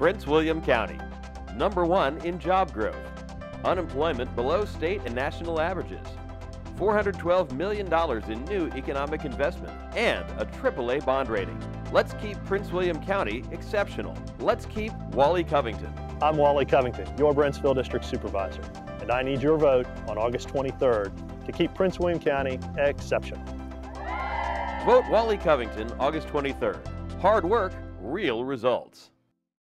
Prince William County, number one in job growth, unemployment below state and national averages, $412 million in new economic investment, and a AAA bond rating. Let's keep Prince William County exceptional. Let's keep Wally Covington. I'm Wally Covington, your Brentsville District Supervisor, and I need your vote on August 23rd to keep Prince William County exceptional. Vote Wally Covington August 23rd. Hard work, real results.